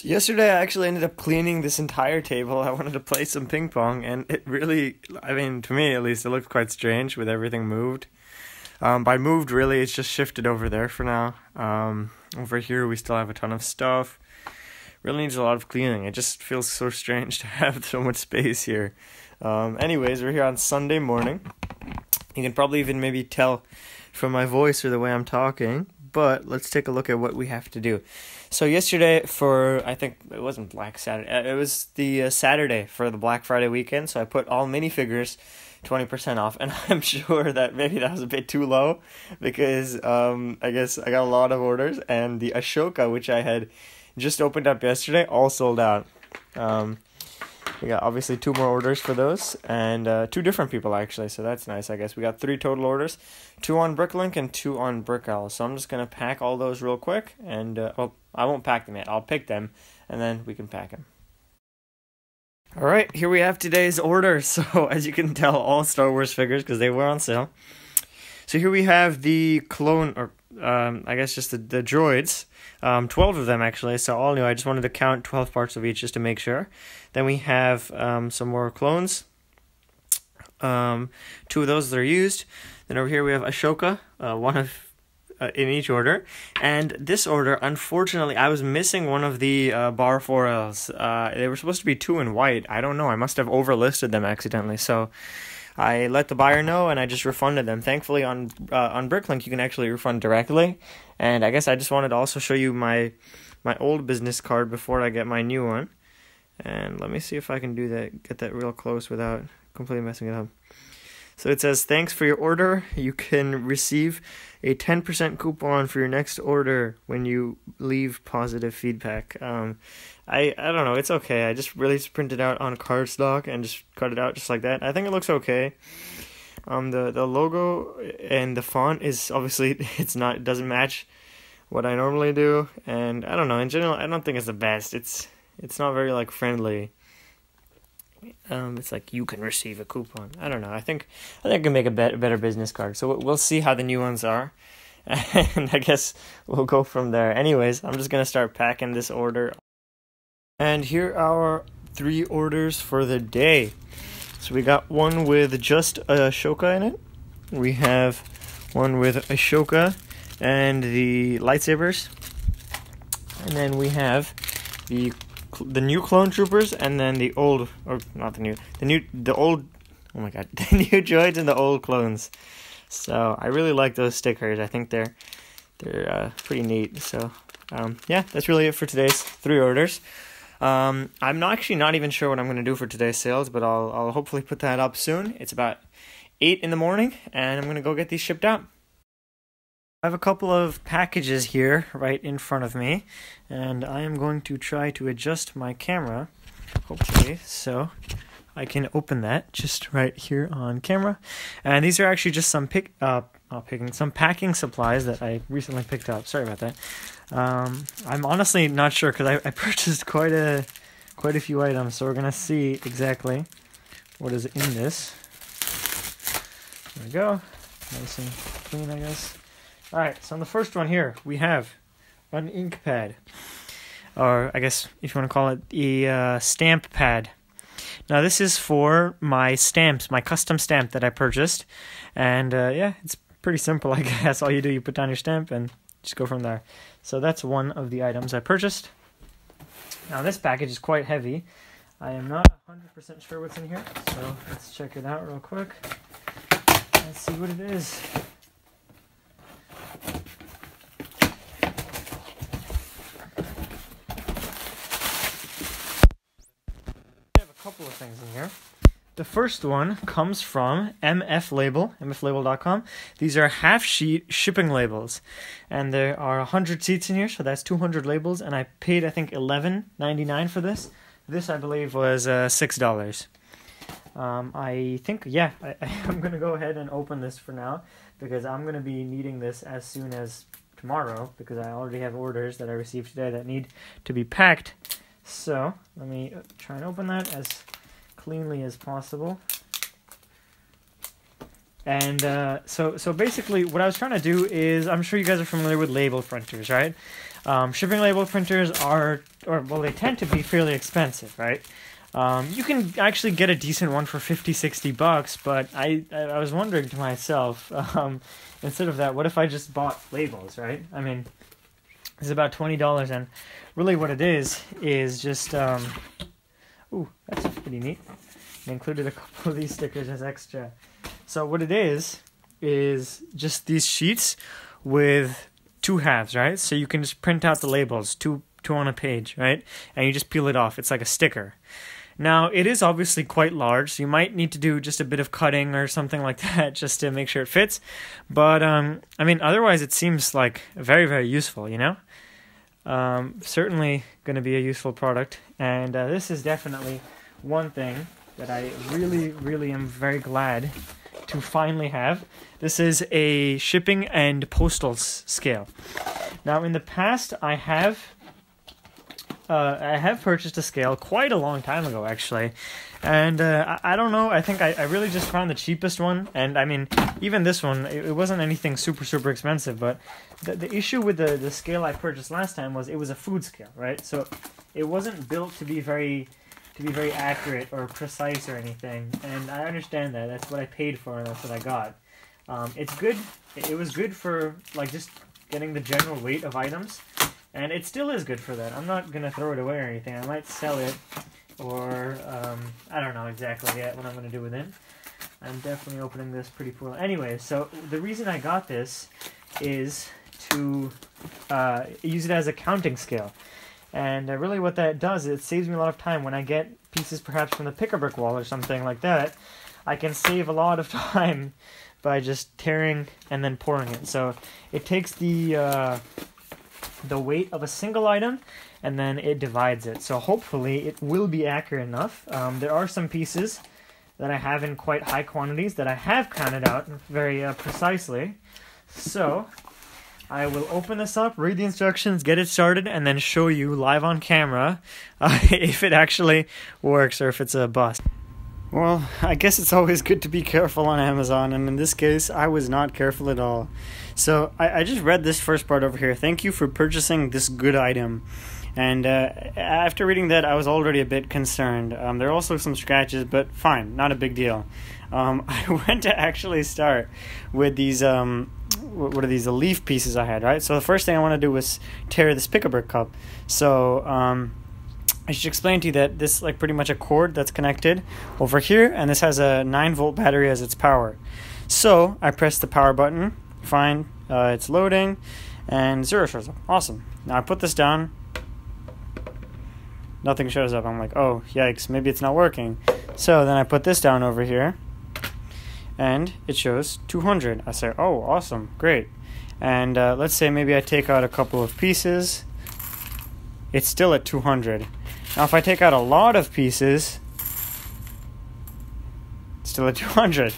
So yesterday I actually ended up cleaning this entire table. I wanted to play some ping pong and it really I mean to me at least it looked quite strange with everything moved. Um, by moved really it's just shifted over there for now. Um, over here we still have a ton of stuff. Really needs a lot of cleaning. It just feels so strange to have so much space here. Um, anyways, we're here on Sunday morning. You can probably even maybe tell from my voice or the way I'm talking, but let's take a look at what we have to do. So yesterday for I think it wasn't Black Saturday. Uh, it was the uh, Saturday for the Black Friday weekend, so I put all minifigures 20% off and I'm sure that maybe that was a bit too low because um I guess I got a lot of orders and the Ahsoka which I had just opened up yesterday all sold out. Um we got obviously two more orders for those, and uh, two different people actually, so that's nice. I guess we got three total orders, two on Bricklink and two on Brick Owl. So I'm just gonna pack all those real quick, and uh, well, I won't pack them yet. I'll pick them, and then we can pack them. All right, here we have today's order. So as you can tell, all Star Wars figures because they were on sale. So here we have the clone, or um, I guess just the, the droids, um, 12 of them actually, so all new. I just wanted to count 12 parts of each just to make sure. Then we have um, some more clones, um, two of those that are used. Then over here we have Ahsoka, uh, one of uh, in each order. And this order, unfortunately, I was missing one of the uh, bar foils. Uh, they were supposed to be two in white. I don't know. I must have overlisted them accidentally. So I let the buyer know, and I just refunded them. Thankfully, on uh, on Bricklink, you can actually refund directly. And I guess I just wanted to also show you my my old business card before I get my new one. And let me see if I can do that, get that real close without completely messing it up. So it says, thanks for your order. You can receive a 10% coupon for your next order when you leave positive feedback. Um, I, I don't know, it's okay. I just really just printed out on cardstock and just cut it out just like that. I think it looks okay. Um, the, the logo and the font is obviously, it's not, it doesn't match what I normally do. And I don't know, in general, I don't think it's the best. It's, it's not very like friendly. Um, it's like you can receive a coupon. I don't know. I think I think I can make a better better business card. So we'll see how the new ones are, and I guess we'll go from there. Anyways, I'm just gonna start packing this order. And here are three orders for the day. So we got one with just a Ahsoka in it. We have one with Ahsoka and the lightsabers, and then we have the the new clone troopers and then the old or not the new the new the old oh my god the new droids and the old clones. So i really like those stickers. I think they're they're uh, pretty neat. So um, yeah that's really it for today's three orders. Um, i'm not actually not even sure what i'm going to do for today's sales but i'll i'll hopefully put that up soon. It's about eight in the morning and i'm going to go get these shipped out I have a couple of packages here right in front of me, and I am going to try to adjust my camera, hopefully, so I can open that just right here on camera. And these are actually just some pick uh not picking some packing supplies that I recently picked up. Sorry about that. Um, I'm honestly not sure because I, I purchased quite a quite a few items, so we're gonna see exactly what is in this. There we go, nice and clean, I guess. All right, so on the first one here, we have an ink pad, or I guess if you want to call it a uh, stamp pad. Now this is for my stamps, my custom stamp that I purchased, and uh, yeah, it's pretty simple. I guess all you do, you put down your stamp and just go from there. So that's one of the items I purchased. Now this package is quite heavy. I am not 100% sure what's in here, so let's check it out real quick. Let's see what it is. couple of things in here. The first one comes from MF Label, mflabel.com. These are half sheet shipping labels, and there are 100 seats in here, so that's 200 labels. And I paid, I think, 11.99 for this. This, I believe, was uh, six dollars. Um, I think, yeah, I, I'm gonna go ahead and open this for now because I'm gonna be needing this as soon as tomorrow because I already have orders that I received today that need to be packed. So let me try and open that as cleanly as possible. And uh, so, so basically, what I was trying to do is, I'm sure you guys are familiar with label printers, right? Um, shipping label printers are, or well, they tend to be fairly expensive, right? Um, you can actually get a decent one for 50, 60 bucks, but I, I was wondering to myself, um, instead of that, what if I just bought labels, right? I mean, it's about $20, and really what it is, is just, um, ooh, that's pretty neat. I included a couple of these stickers as extra. So what it is, is just these sheets with two halves, right? So you can just print out the labels, two two on a page, right? And you just peel it off. It's like a sticker. Now, it is obviously quite large, so you might need to do just a bit of cutting or something like that just to make sure it fits. But, um, I mean, otherwise, it seems like very, very useful, you know? Um, certainly going to be a useful product. And uh, this is definitely one thing that I really, really am very glad to finally have. This is a shipping and postal scale. Now, in the past, I have uh, I have purchased a scale quite a long time ago, actually. And uh, I, I, don't know, I think I, I really just found the cheapest one. And I mean, even this one, it, it wasn't anything super, super expensive. But the, the issue with the, the scale I purchased last time was it was a food scale, right? So it wasn't built to be very to be very accurate or precise or anything. And I understand that. That's what I paid for and that's what I got. Um, it's good. It was good for like just getting the general weight of items and it still is good for that. I'm not gonna throw it away or anything. I might sell it, or um, I don't know exactly yet what I'm gonna do with it. I'm definitely opening this pretty poorly. Anyway, so the reason I got this is to uh, use it as a counting scale. And uh, really, what that does is it saves me a lot of time when I get pieces, perhaps from the pick a brick wall or something like that. I can save a lot of time by just taring and then pouring it. So it takes the uh, the weight of a single item and then it divides it. So hopefully it will be accurate enough. Um, there are some pieces that I have in quite high quantities that I have counted out very uh, precisely. So I will open this up, read the instructions, get it started, and then show you live on camera uh, if it actually works or if it's a bust. Well, I guess it's always good to be careful on Amazon, and in this case, I was not careful at all. So I, I just read this first part over here. Thank you for purchasing this good item. And uh, after reading that, I was already a bit concerned. Um, there are also some scratches, but fine, not a big deal. Um, I went to actually start with these. Um, what are these? The leaf pieces I had, right? So the first thing I want to do was tare this pick-a-brick cup. So um, I should explain to you that this like pretty much a cord that's connected over here, and this has a 9 volt battery as its power. So I press the power button, fine, uh, it's loading, and zero shows up. Awesome. Now I put this down, nothing shows up. I'm like, oh, yikes, maybe it's not working. So then I put this down over here, and it shows 200. I say, oh, awesome, great. And uh, let's say maybe I take out a couple of pieces, it's still at 200. Now, if I take out a lot of pieces, still at 200.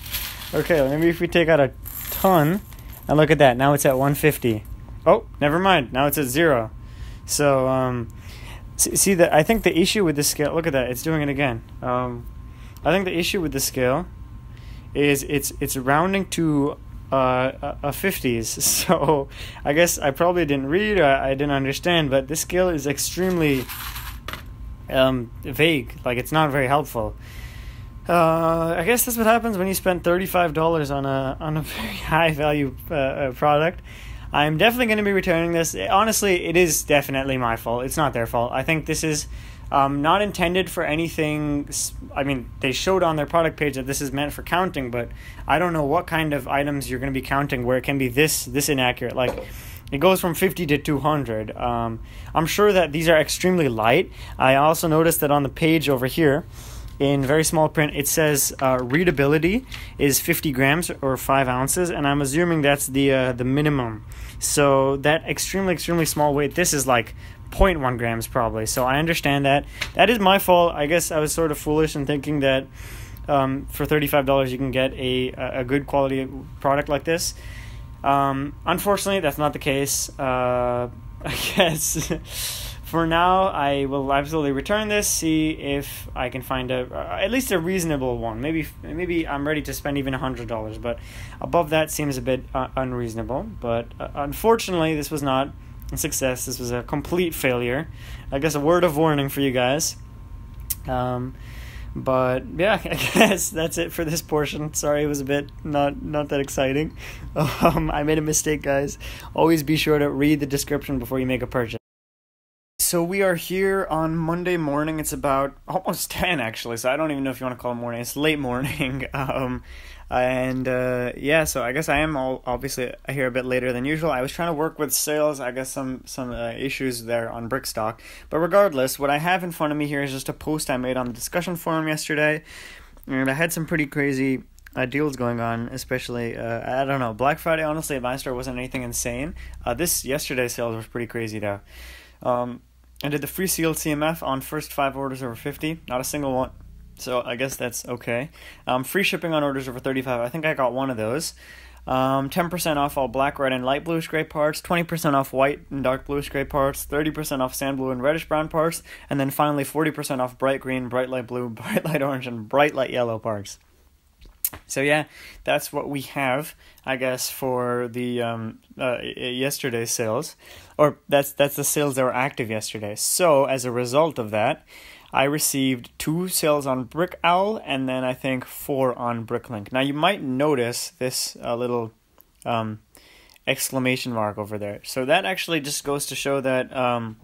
Okay, maybe if we take out a ton, and look at that, now it's at 150. Oh, never mind, now it's at zero. So, um, see, that I think the issue with this scale, look at that, it's doing it again. Um, I think the issue with the scale is it's it's rounding to uh, a, 50s. So I guess I probably didn't read or I didn't understand, but this scale is extremely um, vague. Like it's not very helpful. Uh, I guess that's what happens when you spend thirty five dollars on a on a very high value uh, uh product. I'm definitely going to be returning this. Honestly, it is definitely my fault. It's not their fault. I think this is um, not intended for anything. I mean, they showed on their product page that this is meant for counting, but I don't know what kind of items you're going to be counting where it can be this this inaccurate. Like it goes from 50 to 200. Um, I'm sure that these are extremely light. I also noticed that on the page over here, in very small print, it says uh, readability is 50 grams or 5 ounces, and I'm assuming that's the uh, the minimum. So that extremely extremely small weight, this is like 0.1 grams probably. So I understand that. That is my fault. I guess I was sort of foolish in thinking that um, for $35 you can get a a good quality product like this. Um, unfortunately, that's not the case. Uh, I guess for now, I will absolutely return this. See if I can find a uh, at least a reasonable one. Maybe maybe I'm ready to spend even hundred dollars, but above that seems a bit uh, unreasonable. But uh, unfortunately, this was not a success. This was a complete failure. I guess a word of warning for you guys. Um, but yeah, I guess that's it for this portion. Sorry, it was a bit not not that exciting. Um, I made a mistake, guys. Always be sure to read the description before you make a purchase. So we are here on Monday morning. It's about almost ten actually. So I don't even know if you want to call it morning. It's late morning. Um, and uh, yeah, so I guess I am all obviously here a bit later than usual. I was trying to work with sales. I guess some some uh, issues there on Brickstock. But regardless, what I have in front of me here is just a post I made on the discussion forum yesterday, and I had some pretty crazy uh, deals going on, especially uh, I don't know Black Friday. Honestly, at my store wasn't anything insane. Uh, this yesterday's sales was pretty crazy though. Um, I did the free sealed CMF on first five orders over fifty. Not a single one so I guess that's okay. Um, free shipping on orders over 35. I think I got one of those. Um, 10% off all black, red, and light bluish gray parts, 20% off white and dark bluish gray parts, 30% off sand blue and reddish brown parts, and then finally 40% off bright green, bright light blue, bright light orange, and bright light yellow parts. So yeah, that's what we have, I guess, for the um, uh, yesterday's sales, or that's that's the sales that were active yesterday. So as a result of that, I received two sales on Brick Owl and then I think four on Bricklink. Now you might notice this uh, little um, exclamation mark over there. So that actually just goes to show that um,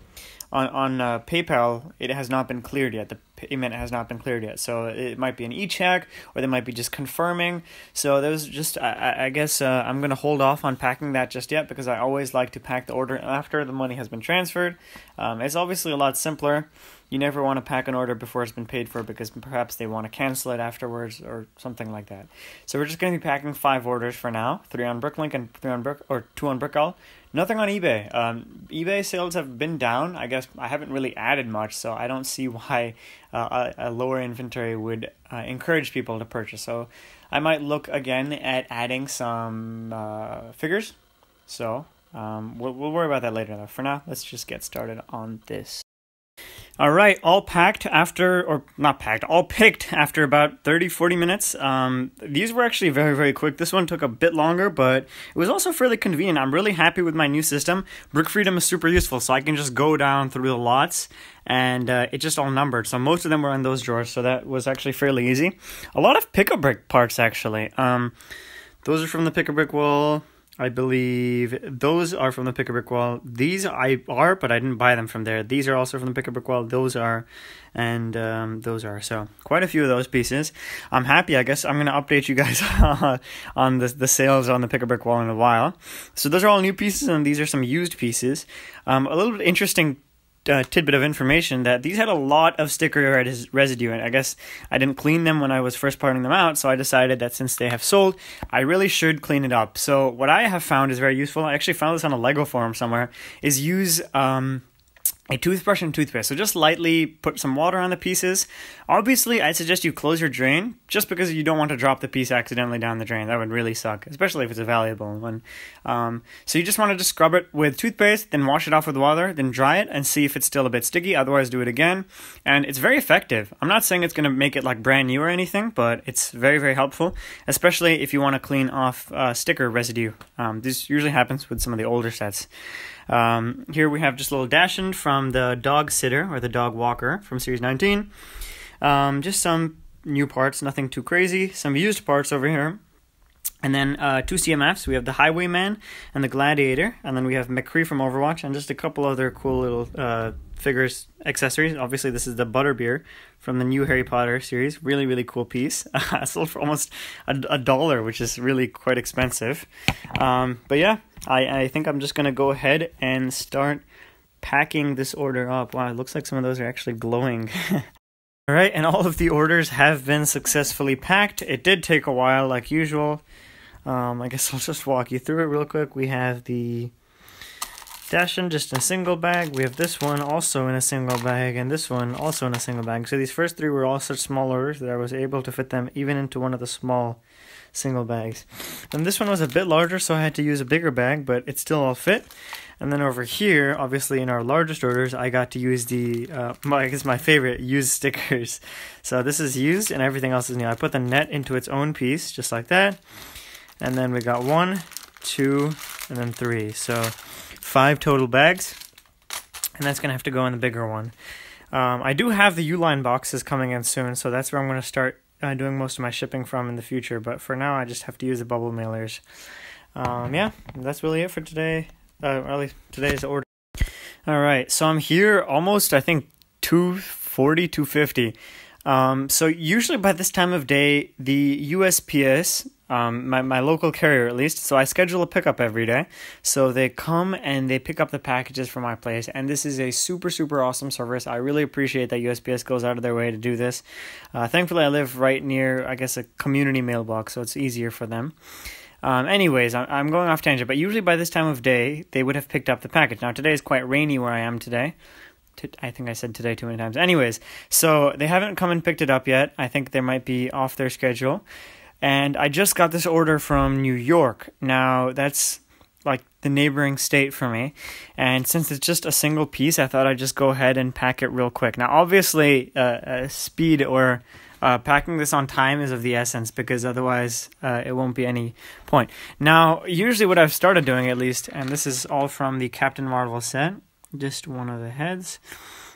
on on uh, PayPal it has not been cleared yet. The payment has not been cleared yet. So it might be an e-check or they might be just confirming. So there's just I, I guess uh, I'm gonna hold off on packing that just yet because I always like to pack the order after the money has been transferred. Um, it's obviously a lot simpler you never want to pack an order before it's been paid for because perhaps they want to cancel it afterwards or something like that. So we're just going to be packing five orders for now: three on Bricklink and three on Brick or two on Brick Owl. Nothing on eBay. Um, eBay sales have been down. I guess I haven't really added much, so I don't see why uh, a, a, lower inventory would uh, encourage people to purchase. So I might look again at adding some uh, figures. So um, we'll, we'll worry about that later. Though. For now, let's just get started on this. All right, all packed after, or not packed, all picked after about 30, 40 minutes. Um, these were actually very, very quick. This one took a bit longer, but it was also fairly convenient. I'm really happy with my new system. Brick Freedom is super useful, so I can just go down through the lots and uh, it just all numbered. So most of them were in those drawers, so that was actually fairly easy. A lot of pick a brick parts, actually. Um, those are from the pick a brick wall. I believe those are from the Pick a Brick Wall. These I are, but I didn't buy them from there. These are also from the Pick a Brick Wall. Those are, and um, those are. So quite a few of those pieces. I'm happy. I guess I'm gonna update you guys on the the sales on the Pick a Brick Wall in a while. So those are all new pieces, and these are some used pieces. Um, a little bit interesting uh, tidbit of information that these had a lot of sticker res- residue, and I guess I didn't clean them when I was first parting them out, so I decided that since they have sold, I really should clean it up. So what I have found is very useful. I actually found this on a Lego forum somewhere. Is use um, a toothbrush and toothpaste. So just lightly put some water on the pieces. Obviously, I suggest you close your drain just because you don't want to drop the piece accidentally down the drain. That would really suck, especially if it's a valuable one. Um, so you just want to just scrub it with toothpaste, then wash it off with water, then dry it and see if it's still a bit sticky. Otherwise, do it again. And it's very effective. I'm not saying it's going to make it like brand new or anything, but it's very, very helpful, especially if you want to clean off uh, sticker residue. Um, this usually happens with some of the older sets. Um, here we have just a little Dachshund from the dog sitter or the dog walker from series 19. Um, just some new parts, nothing too crazy. Some used parts over here. And then uh, two CMFs. We have the Highwayman and the Gladiator. And then we have McCree from Overwatch and just a couple other cool little uh, figures, accessories. Obviously, this is the Butterbeer from the new Harry Potter series. Really, really cool piece. Sold for almost a, a, dollar, which is really quite expensive. Um, but yeah, I, I think I'm just going to go ahead and start packing this order up. Wow, it looks like some of those are actually glowing. All right, and all of the orders have been successfully packed. It did take a while, like usual. Um, I guess I'll just walk you through it real quick. We have the Dachshund just in a single bag. We have this one also in a single bag, and this one also in a single bag. So these first three were all such small orders that I was able to fit them even into one of the small single bags. And this one was a bit larger, so I had to use a bigger bag, but it still all fit. And then over here, obviously in our largest orders, I got to use the, uh, my, I guess my favorite, used stickers. So this is used and everything else is new. I put the net into its own piece, just like that. And then we got one, two, and then three. So five total bags, and that's gonna have to go in the bigger one. Um, I do have the Uline boxes coming in soon, so that's where I'm gonna start uh, doing most of my shipping from in the future. But for now, I just have to use the bubble mailers. Um, yeah, that's really it for today. Uh, at least today's order. All right, so I'm here almost, I think, 240, 250. Um, so usually by this time of day, the USPS, um, my, my local carrier at least, so I schedule a pickup every day. So they come and they pick up the packages from my place, and this is a super, super awesome service. I really appreciate that USPS goes out of their way to do this. Uh, thankfully, I live right near, I guess, a community mailbox, so it's easier for them. Um, anyways, I'm going off tangent, but usually by this time of day, they would have picked up the package. Now, today is quite rainy where I am today. I think I said today too many times. Anyways, so they haven't come and picked it up yet. I think they might be off their schedule. And I just got this order from New York. Now, that's like the neighboring state for me. And since it's just a single piece, I thought I'd just go ahead and pack it real quick. Now, obviously, uh, uh, speed or uh, packing this on time is of the essence because otherwise uh, it won't be any point. Now, usually what I've started doing at least, and this is all from the Captain Marvel set, just one of the heads.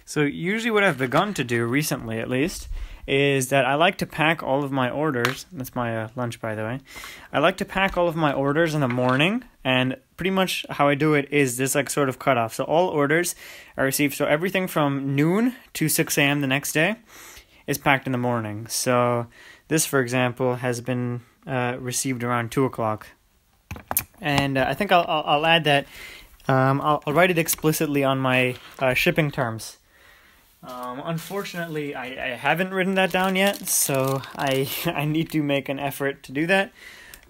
So usually what I've begun to do recently at least is that I like to pack all of my orders. That's my uh, lunch, by the way. I like to pack all of my orders in the morning, and pretty much how I do it is this like sort of cutoff. So all orders are received. So everything from noon to six a.m. the next day is packed in the morning. So this, for example, has been uh, received around two o'clock, and uh, I think I'll, I'll, I'll add that um, I'll, I'll, write it explicitly on my uh, shipping terms. Um, unfortunately, I, I haven't written that down yet, so I I need to make an effort to do that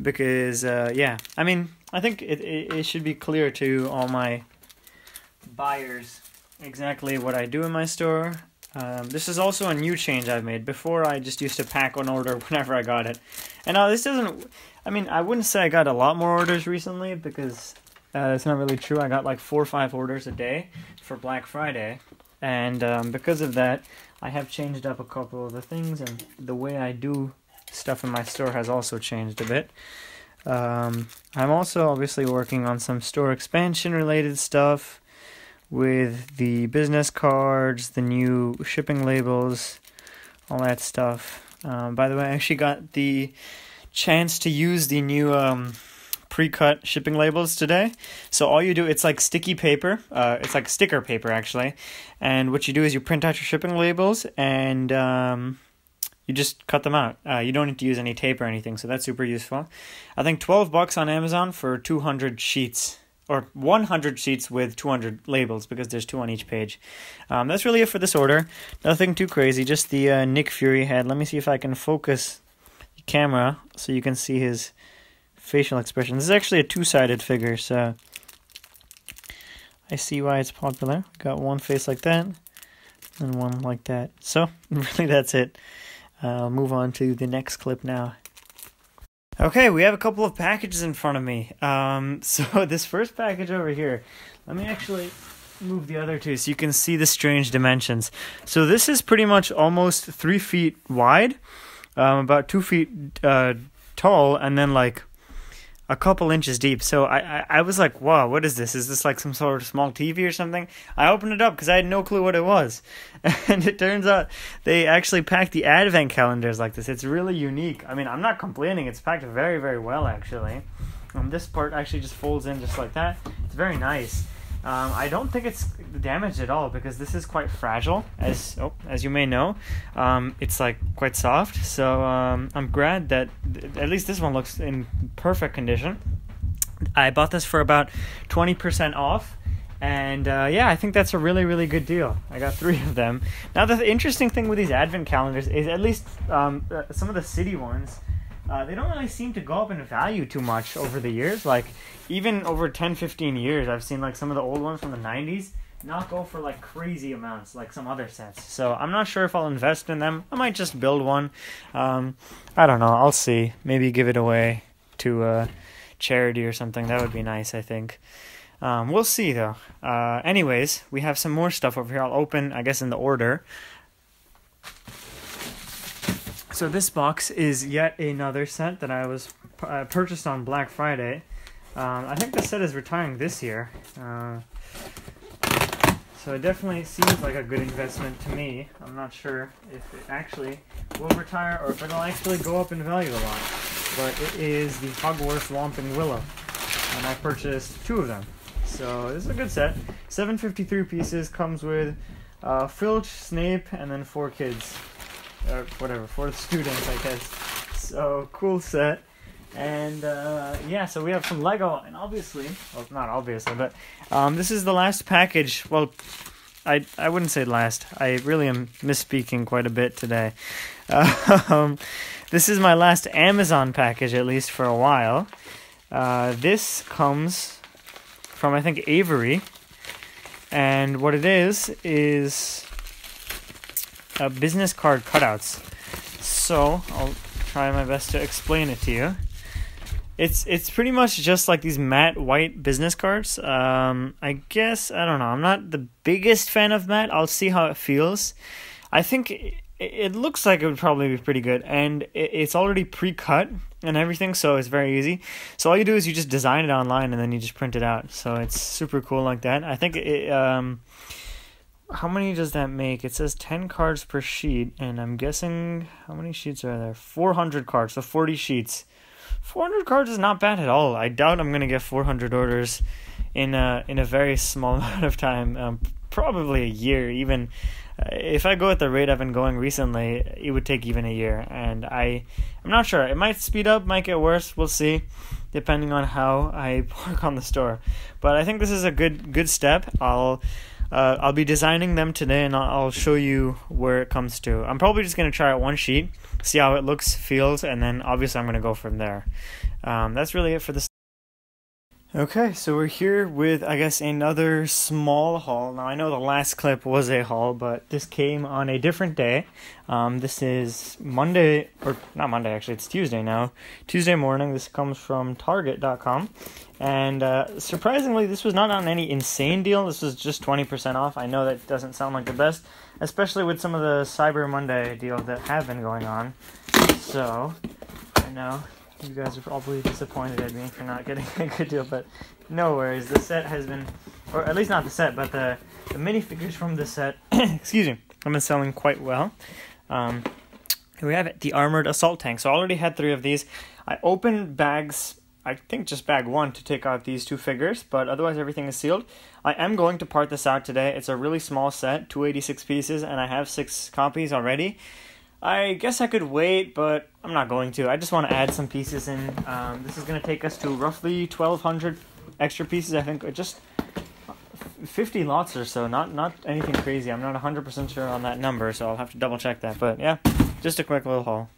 because uh, yeah, I mean I think it, it it should be clear to all my buyers exactly what I do in my store. Um, this is also a new change I've made. Before I just used to pack an order whenever I got it, and now this doesn't. I mean, I wouldn't say I got a lot more orders recently because uh, it's not really true. I got like four or five orders a day for Black Friday, and um, because of that, I have changed up a couple of the things, and the way I do stuff in my store has also changed a bit. Um, I'm also obviously working on some store expansion related stuff with the business cards, the new shipping labels, all that stuff. Um, by the way, I actually got the chance to use the new um, pre-cut shipping labels today. So all you do, it's like sticky paper. Uh, it's like sticker paper actually, and what you do is you print out your shipping labels and um, you just cut them out. Uh, you don't need to use any tape or anything, so that's super useful. I think twelve bucks on Amazon for two hundred sheets or 100 sheets with 200 labels because there's two on each page. Um, that's really it for this order. Nothing too crazy, just the uh, Nick Fury head. Let me see if I can focus the camera so you can see his facial expression. This is actually a two-sided figure, so I see why it's popular. Got one face like that and one like that. So, really that's it. Uh, I'll move on to the next clip now. Okay, we have a couple of packages in front of me. Um, so this first package over here, let me actually move the other two so you can see the strange dimensions. So this is pretty much almost three feet wide, um, about two feet uh, tall, and then like a couple inches deep. So I, I, I was like, wow, what is this? Is this like some sort of small TV or something? I opened it up because I had no clue what it was. And it turns out they actually packed the advent calendars like this. It's really unique. I mean, I'm not complaining. It's packed very, very well, actually. Um, this part actually just folds in just like that. It's very nice. Um, I don't think it's damaged at all because this is quite fragile, as oh, as you may know. Um, it's like quite soft, so um, I'm glad that th- at least this one looks in perfect condition. I bought this for about twenty percent off, and uh, yeah, I think that's a really really good deal. I got three of them. Now the interesting thing with these advent calendars is at least um, uh, some of the city ones uh, they don't really seem to go up in value too much over the years. Like, even over 10, 15 years, I've seen like some of the old ones from the 90s not go for like crazy amounts like some other sets. So I'm not sure if I'll invest in them. I might just build one. Um, I don't know. I'll see. Maybe give it away to a charity or something. That would be nice, I think. Um, we'll see though. Uh, anyways, we have some more stuff over here. I'll open, I guess, in the order. So this box is yet another set that I was uh, purchased on Black Friday. Um, I think the set is retiring this year. Uh, so it definitely seems like a good investment to me. I'm not sure if it actually will retire or if it'll actually go up in value a lot. But it is the Hogwarts Whomping Willow. And I purchased two of them. So this is a good set. 753 pieces, comes with uh, Filch, Snape, and then four kids. Or whatever, four students, I guess. So cool set. And uh, yeah, so we have some Lego, and obviously, well, not obviously, but um, this is the last package. Well, I I wouldn't say last. I really am misspeaking quite a bit today. um, this is my last Amazon package, at least for a while. Uh, this comes from I think Avery, and what it is is a business card cutouts. So I'll try my best to explain it to you. It's it's pretty much just like these matte white business cards. Um, I guess I don't know. I'm not the biggest fan of matte. I'll see how it feels. I think it, looks like it would probably be pretty good, and it, it's already pre-cut and everything, so it's very easy. So all you do is you just design it online, and then you just print it out. So it's super cool like that. I think it. Um, how many does that make? It says 10 cards per sheet, and I'm guessing how many sheets are there? 400 cards, so 40 sheets. 400 cards is not bad at all. I doubt I'm gonna get 400 orders in a in a very small amount of time. Um, probably a year. Even uh, if I go at the rate I've been going recently, it would take even a year. And I I'm not sure. It might speed up, might get worse. We'll see, depending on how I work on the store. But I think this is a good good step. I'll. Uh, I'll be designing them today and I'll, show you where it comes to. I'm probably just going to try out one sheet see how it looks, feels, and then obviously I'm going to go from there. Um, that's really it for this. Okay, so we're here with, I guess, another small haul. Now, I know the last clip was a haul, but this came on a different day. Um, this is Monday, or not Monday, actually, it's Tuesday now. Tuesday morning. This comes from Target.com. And uh, surprisingly, this was not on any insane deal. This was just 20% off. I know that doesn't sound like the best, especially with some of the Cyber Monday deals that have been going on. So, I know you guys are probably disappointed at me for not getting a good deal, but no worries. The set has been, or at least not the set, but the, the minifigures from the set, excuse me, have been selling quite well. Um, we have the armored assault tank. So I already had three of these. I opened bags, I think just bag one to take out these two figures, but otherwise everything is sealed. I am going to part this out today. It's a really small set, 286 pieces, and I have six copies already. I guess I could wait, but I'm not going to. I just want to add some pieces in. Um, this is going to take us to roughly 1,200 extra pieces, I think, just 50 lots or so. Not not anything crazy. I'm not 100% sure on that number, so I'll have to double check that. But yeah, just a quick little haul.